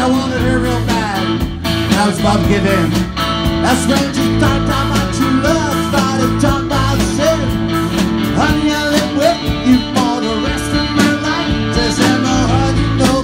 I wanted her real bad. And I was about to give in. That's when she thought